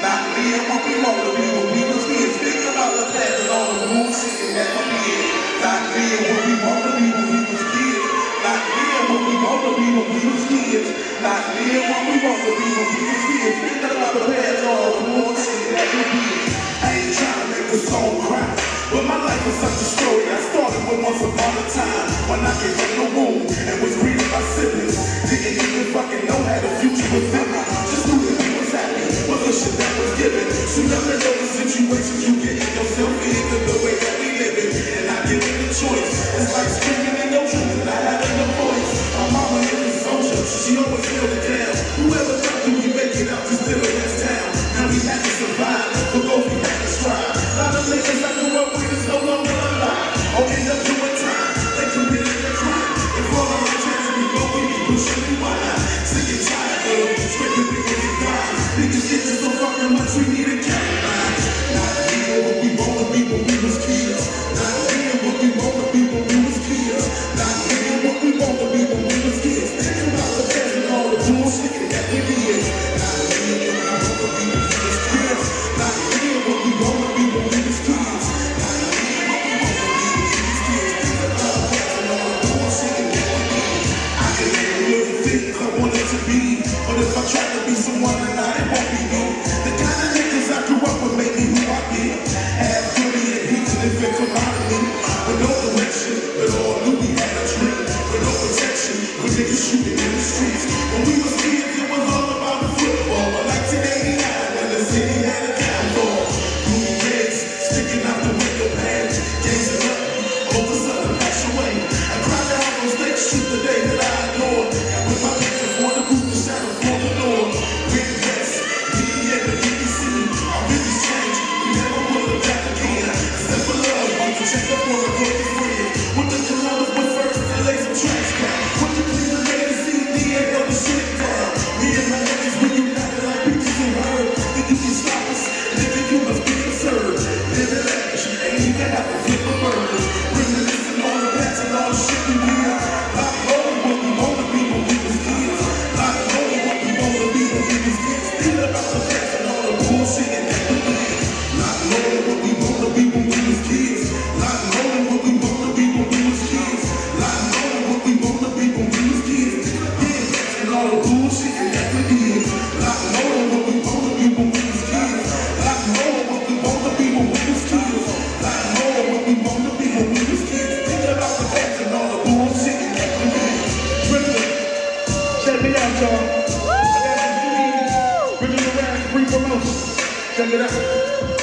Not live what we want to be when we was kids. Think about the past and all the rules, portion that was given. So y'all know the situation you get yourself into the way that we live in, And I give it a choice. It's like screaming in your truth and not having no voice. My mama is a soldier, she always held it down. Whoever thought you we make it out to still in this town. Now we have to survive, but go we had to strive. A lot of niggas I grew up with is no longer alive. I'll end up doing time, they committed a crime. If all I'm trying to go with me, pushing me wide. mucho más.